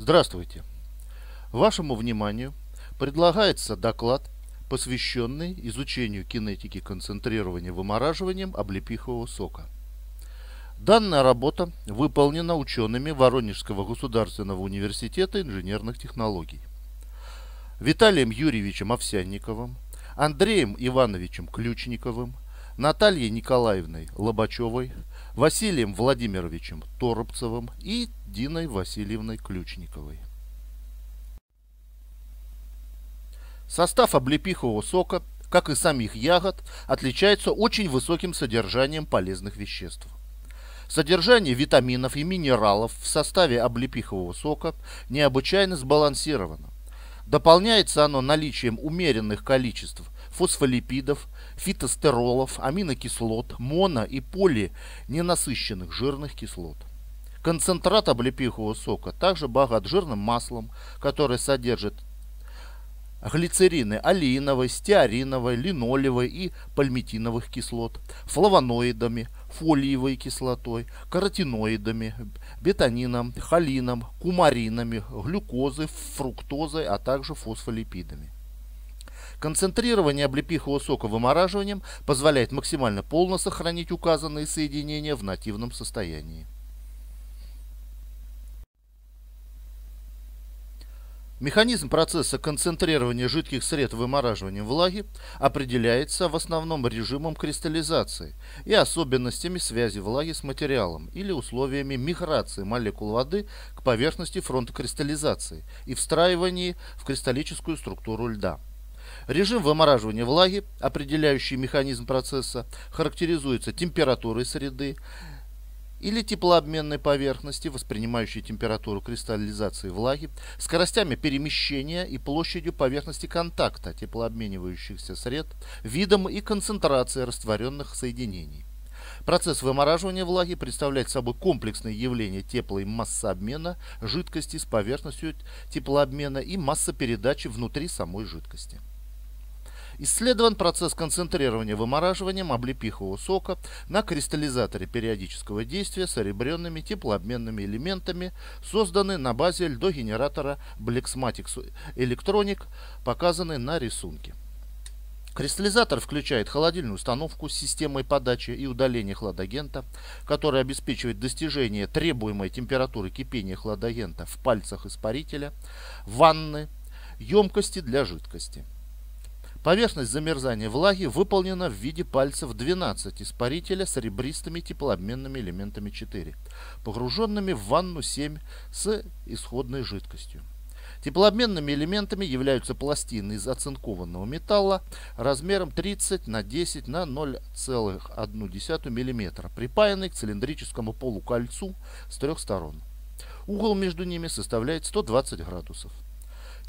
Здравствуйте! Вашему вниманию предлагается доклад, посвященный изучению кинетики концентрирования вымораживанием облепихового сока. Данная работа выполнена учеными Воронежского государственного университета инженерных технологий. Виталием Юрьевичем Овсянниковым, Андреем Ивановичем Ключниковым, Натальей Николаевной Лобачевой, Василием Владимировичем Торопцевым и Диной Васильевной Ключниковой. Состав облепихового сока, как и самих ягод, отличается очень высоким содержанием полезных веществ. Содержание витаминов и минералов в составе облепихового сока необычайно сбалансировано. Дополняется оно наличием умеренных количеств фосфолипидов, фитостеролов, аминокислот, моно- и полиненасыщенных жирных кислот. Концентрат облепихового сока также богат жирным маслом, которое содержит глицерины алииновой, стеариновой, линолевой и пальмитиновых кислот, флавоноидами, фолиевой кислотой, каротиноидами, бетанином, холином, кумаринами, глюкозой, фруктозой, а также фосфолипидами. Концентрирование облепихового сока вымораживанием позволяет максимально полно сохранить указанные соединения в нативном состоянии. Механизм процесса концентрирования жидких сред вымораживания влаги определяется в основном режимом кристаллизации и особенностями связи влаги с материалом или условиями миграции молекул воды к поверхности фронта кристаллизации и встраивании в кристаллическую структуру льда. Режим вымораживания влаги, определяющий механизм процесса, характеризуется температурой среды, или теплообменной поверхности, воспринимающей температуру кристаллизации влаги, скоростями перемещения и площадью поверхности контакта теплообменивающихся сред, видом и концентрацией растворенных соединений. Процесс вымораживания влаги представляет собой комплексное явление тепло- и массообмена жидкости с поверхностью теплообмена и массопередачи внутри самой жидкости. Исследован процесс концентрирования вымораживанием облепихового сока на кристаллизаторе периодического действия с оребренными теплообменными элементами, созданный на базе льдогенератора Blexmatic Electronic, показанный на рисунке. Кристаллизатор включает холодильную установку с системой подачи и удаления хладагента, которая обеспечивает достижение требуемой температуры кипения хладагента в пальцах испарителя, ванны, емкости для жидкости. Поверхность замерзания влаги выполнена в виде пальцев 12 испарителя с ребристыми теплообменными элементами 4, погруженными в ванну 7 с исходной жидкостью. Теплообменными элементами являются пластины из оцинкованного металла размером 30 на 10 на 0,1 мм, припаянный к цилиндрическому полукольцу с трех сторон. Угол между ними составляет 120 градусов.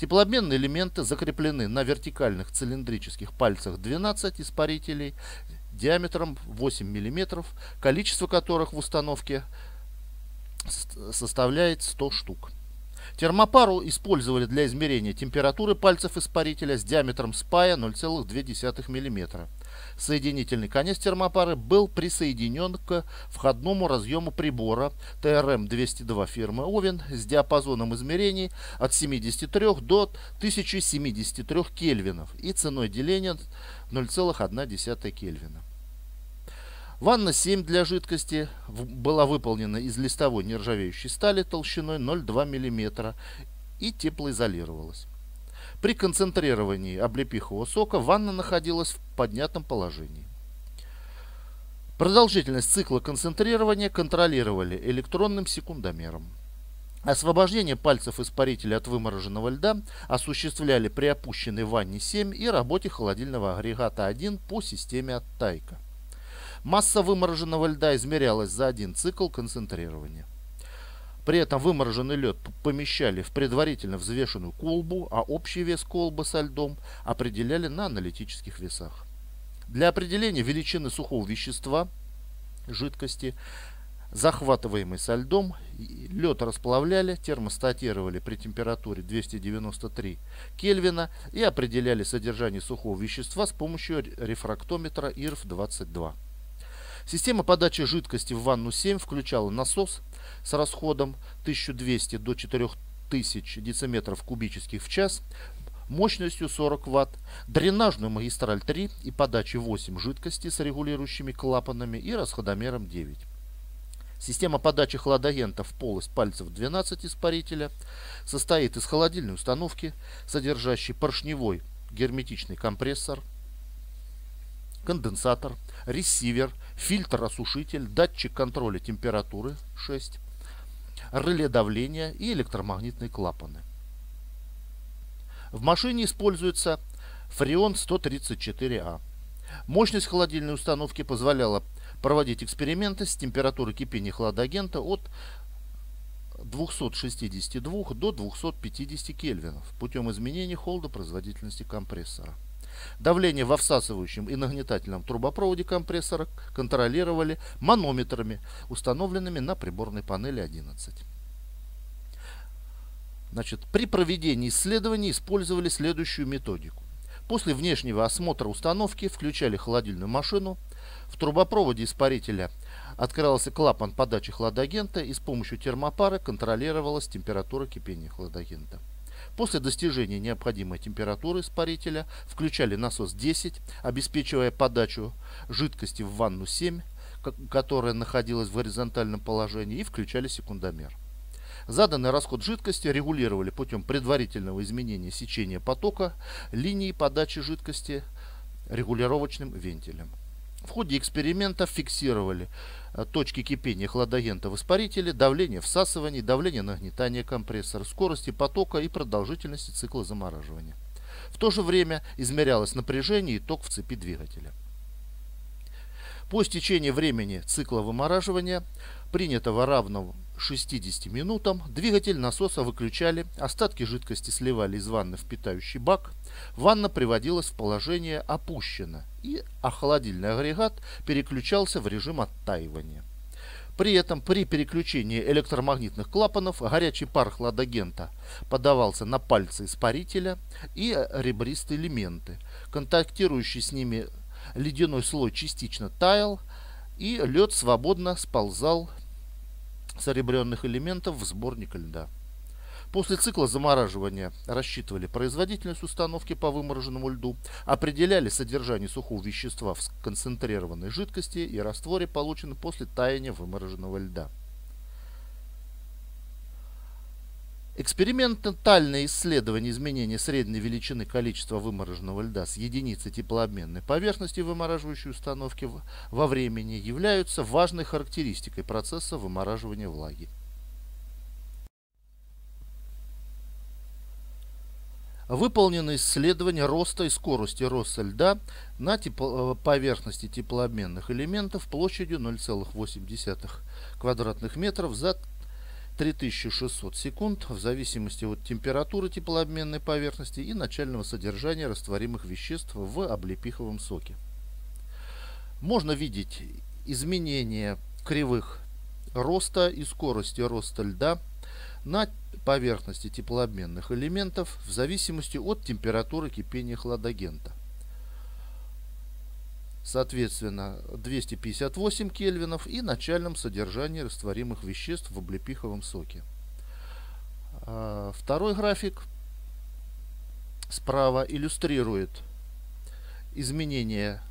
Теплообменные элементы закреплены на вертикальных цилиндрических пальцах 12 испарителей диаметром 8 мм, количество которых в установке составляет 100 штук. Термопару использовали для измерения температуры пальцев испарителя с диаметром спая 0,2 мм. Соединительный конец термопары был присоединен к входному разъему прибора ТРМ-202 фирмы Овен с диапазоном измерений от 73 до 1073 кельвинов и ценой деления 0,1 кельвина. Ванна 7 для жидкости была выполнена из листовой нержавеющей стали толщиной 0,2 мм и теплоизолировалась. При концентрировании облепихового сока ванна находилась в поднятом положении. Продолжительность цикла концентрирования контролировали электронным секундомером. Освобождение пальцев испарителя от вымороженного льда осуществляли при опущенной ванне 7 и работе холодильного агрегата 1 по системе оттайка. Масса вымороженного льда измерялась за один цикл концентрирования. При этом вымороженный лед помещали в предварительно взвешенную колбу, а общий вес колбы со льдом определяли на аналитических весах. Для определения величины сухого вещества жидкости, захватываемой со льдом, лед расплавляли, термостатировали при температуре 293 Кельвина и определяли содержание сухого вещества с помощью рефрактометра ИРФ-22. Система подачи жидкости в ванну 7 включала насос с расходом 1200 до тысяч дециметров кубических в час мощностью 40 Вт, дренажную магистраль 3 и подачи 8 жидкости с регулирующими клапанами и расходомером 9. Система подачи хладагента в полость пальцев 12 испарителя состоит из холодильной установки, содержащей поршневой герметичный компрессор, конденсатор, ресивер, фильтр-осушитель, датчик контроля температуры 6, реле давления и электромагнитные клапаны. В машине используется Freon 134А. Мощность холодильной установки позволяла проводить эксперименты с температурой кипения хладагента от 262 до 250 кельвинов путем изменения холода производительности компрессора. Давление во всасывающем и нагнетательном трубопроводе компрессора контролировали манометрами, установленными на приборной панели 11. Значит, при проведении исследований использовали следующую методику. После внешнего осмотра установки включали холодильную машину, в трубопроводе испарителя открывался клапан подачи хладагента и с помощью термопары контролировалась температура кипения хладагента. После достижения необходимой температуры испарителя включали насос 10, обеспечивая подачу жидкости в ванну 7, которая находилась в горизонтальном положении, и включали секундомер. Заданный расход жидкости регулировали путем предварительного изменения сечения потока линии подачи жидкости регулировочным вентилем. В ходе эксперимента фиксировали э, точки кипения хладагента в испарителе, давление всасывания, давление нагнетания компрессора, скорости потока и продолжительности цикла замораживания. В то же время измерялось напряжение и ток в цепи двигателя. По истечении времени цикла вымораживания, принятого равного 60 минутам двигатель насоса выключали, остатки жидкости сливали из ванны в питающий бак, ванна приводилась в положение опущено и охладильный агрегат переключался в режим оттаивания. При этом при переключении электромагнитных клапанов горячий пар хладагента подавался на пальцы испарителя и ребристые элементы. Контактирующий с ними ледяной слой частично таял, и лед свободно сползал серебряных элементов в сборник льда. После цикла замораживания рассчитывали производительность установки по вымороженному льду, определяли содержание сухого вещества в концентрированной жидкости и растворе, полученном после таяния вымороженного льда. Экспериментальное исследование изменения средней величины количества вымороженного льда с единицей теплообменной поверхности вымораживающей установки во времени являются важной характеристикой процесса вымораживания влаги. Выполнено исследование роста и скорости роста льда на тепло, э, поверхности теплообменных элементов площадью 0,8 квадратных метров за 3600 секунд в зависимости от температуры теплообменной поверхности и начального содержания растворимых веществ в облепиховом соке. Можно видеть изменения кривых роста и скорости роста льда на поверхности теплообменных элементов в зависимости от температуры кипения хладагента соответственно 258 кельвинов и начальном содержании растворимых веществ в облепиховом соке. А, второй график справа иллюстрирует изменение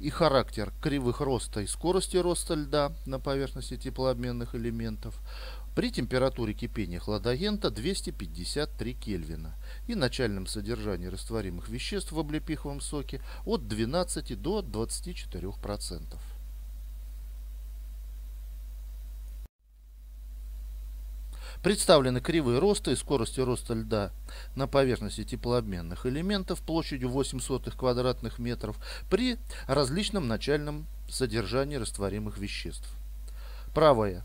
и характер кривых роста и скорости роста льда на поверхности теплообменных элементов при температуре кипения хладагента 253 Кельвина и начальном содержании растворимых веществ в облепиховом соке от 12 до 24%. Представлены кривые роста и скорости роста льда на поверхности теплообменных элементов площадью 8 сотых квадратных метров при различном начальном содержании растворимых веществ. Правая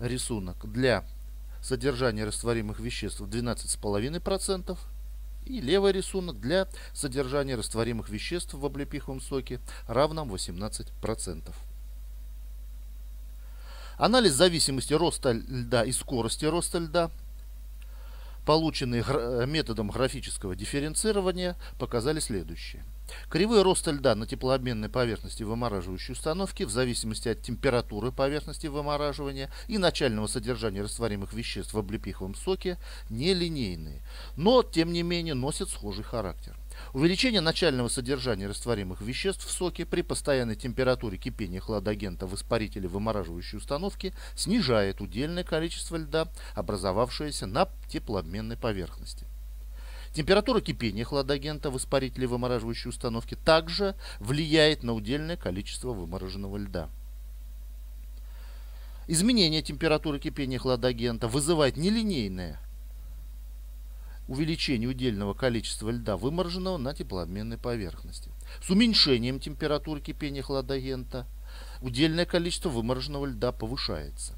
рисунок для содержания растворимых веществ 12,5% и левый рисунок для содержания растворимых веществ в облепиховом соке равном 18%. Анализ зависимости роста льда и скорости роста льда полученные методом графического дифференцирования, показали следующее. Кривые роста льда на теплообменной поверхности вымораживающей установки в зависимости от температуры поверхности вымораживания и начального содержания растворимых веществ в облепиховом соке нелинейные, но тем не менее носят схожий характер. Увеличение начального содержания растворимых веществ в соке при постоянной температуре кипения хладагента в испарителе вымораживающей установки снижает удельное количество льда, образовавшееся на теплообменной поверхности. Температура кипения хладагента в испарителе вымораживающей установки также влияет на удельное количество вымороженного льда. Изменение температуры кипения хладагента вызывает нелинейное увеличение удельного количества льда, вымороженного на теплообменной поверхности. С уменьшением температуры кипения хладагента удельное количество вымороженного льда повышается.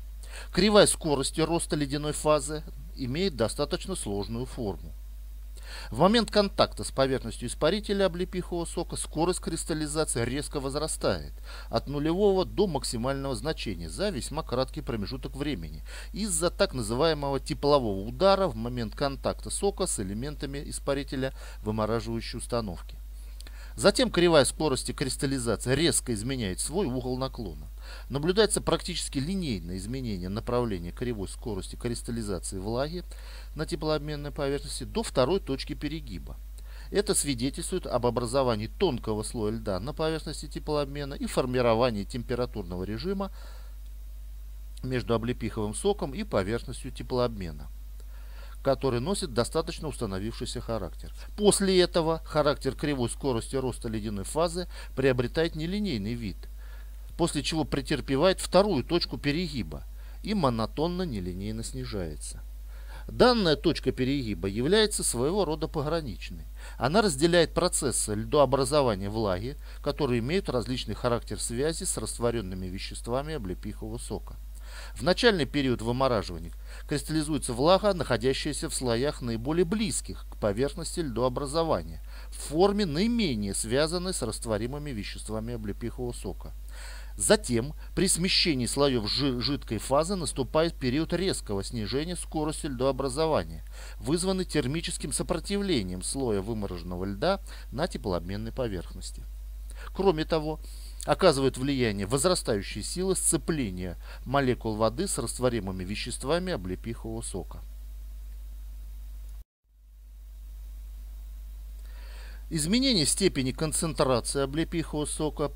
Кривая скорости роста ледяной фазы имеет достаточно сложную форму. В момент контакта с поверхностью испарителя облепихового сока скорость кристаллизации резко возрастает. От нулевого до максимального значения. За весьма краткий промежуток времени. Из-за так называемого теплового удара в момент контакта сока с элементами испарителя вымораживающей установки. Затем кривая скорости кристаллизации резко изменяет свой угол наклона. Наблюдается практически линейное изменение направления кривой скорости кристаллизации влаги на теплообменной поверхности до второй точки перегиба. Это свидетельствует об образовании тонкого слоя льда на поверхности теплообмена и формировании температурного режима между облепиховым соком и поверхностью теплообмена который носит достаточно установившийся характер. После этого характер кривой скорости роста ледяной фазы приобретает нелинейный вид, после чего претерпевает вторую точку перегиба и монотонно нелинейно снижается. Данная точка перегиба является своего рода пограничной. Она разделяет процессы льдообразования влаги, которые имеют различный характер связи с растворенными веществами облепихового сока. В начальный период вымораживания кристаллизуется влага, находящаяся в слоях наиболее близких к поверхности льдообразования, в форме наименее связанной с растворимыми веществами облепихового сока. Затем, при смещении слоев жидкой фазы наступает период резкого снижения скорости льдообразования, вызванный термическим сопротивлением слоя вымороженного льда на теплообменной поверхности. Кроме того, оказывает влияние возрастающей силы сцепления молекул воды с растворимыми веществами облепихового сока. Изменение степени концентрации облепихового сока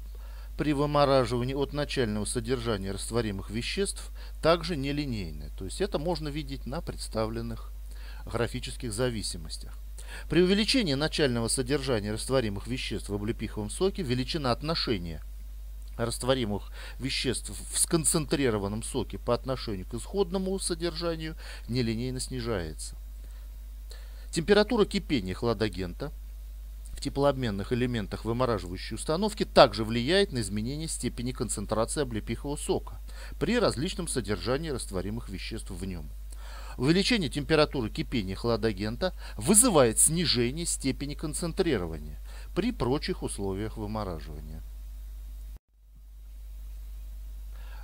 при вымораживании от начального содержания растворимых веществ также нелинейное. То есть это можно видеть на представленных графических зависимостях. При увеличении начального содержания растворимых веществ в облепиховом соке величина отношения растворимых веществ в сконцентрированном соке по отношению к исходному содержанию нелинейно снижается. Температура кипения хладагента в теплообменных элементах вымораживающей установки также влияет на изменение степени концентрации облепихового сока при различном содержании растворимых веществ в нем. Увеличение температуры кипения хладагента вызывает снижение степени концентрирования при прочих условиях вымораживания.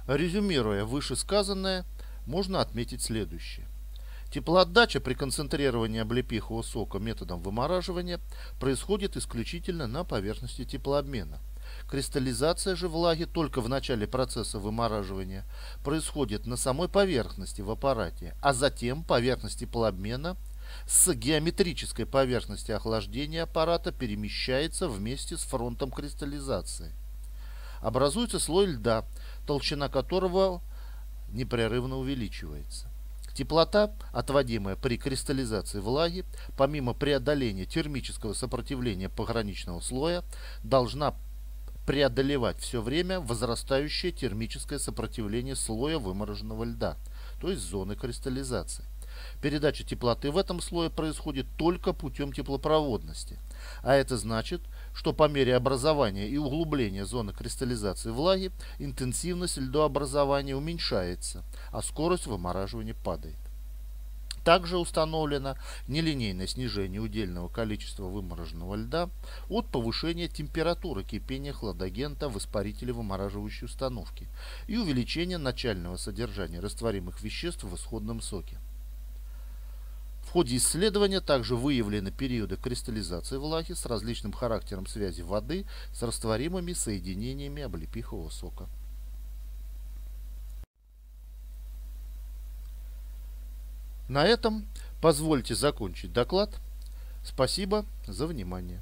Резюмируя вышесказанное, можно отметить следующее. Теплоотдача при концентрировании облепихового сока методом вымораживания происходит исключительно на поверхности теплообмена. Кристаллизация же влаги только в начале процесса вымораживания происходит на самой поверхности в аппарате, а затем поверхность теплообмена с геометрической поверхности охлаждения аппарата перемещается вместе с фронтом кристаллизации. Образуется слой льда, толщина которого непрерывно увеличивается. Теплота, отводимая при кристаллизации влаги, помимо преодоления термического сопротивления пограничного слоя, должна преодолевать все время возрастающее термическое сопротивление слоя вымороженного льда, то есть зоны кристаллизации. Передача теплоты в этом слое происходит только путем теплопроводности. А это значит, что по мере образования и углубления зоны кристаллизации влаги интенсивность льдообразования уменьшается, а скорость вымораживания падает. Также установлено нелинейное снижение удельного количества вымороженного льда от повышения температуры кипения хладагента в испарителе вымораживающей установки и увеличение начального содержания растворимых веществ в исходном соке. Ходе исследования также выявлены периоды кристаллизации влаги с различным характером связи воды с растворимыми соединениями облепихового сока. На этом позвольте закончить доклад. Спасибо за внимание.